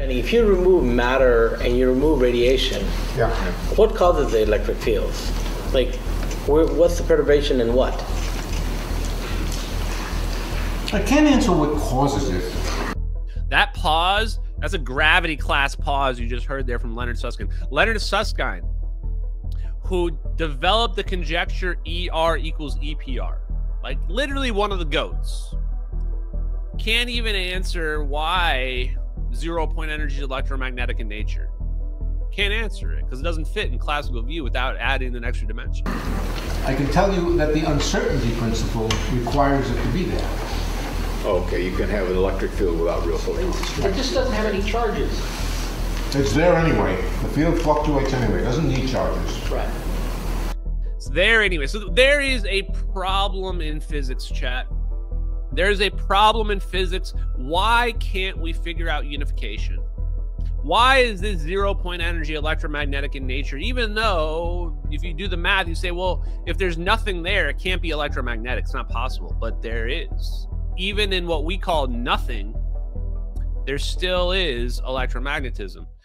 And if you remove matter and you remove radiation, Yeah. what causes the electric fields? Like, what's the perturbation and what? I can't answer what causes it. That pause, that's a gravity class pause you just heard there from Leonard Susskind. Leonard Susskind, who developed the conjecture ER equals EPR, like literally one of the goats, can't even answer why zero point energy is electromagnetic in nature. Can't answer it because it doesn't fit in classical view without adding an extra dimension. I can tell you that the uncertainty principle requires it to be there. Okay, you can have an electric field without real photons. It just doesn't have any charges. It's there anyway. The field fluctuates anyway. It doesn't need charges. Right. It's there anyway. So there is a problem in physics, chat. There's a problem in physics. Why can't we figure out unification? Why is this zero point energy electromagnetic in nature? Even though, if you do the math, you say, well, if there's nothing there, it can't be electromagnetic. It's not possible. But there is. Even in what we call nothing, there still is electromagnetism.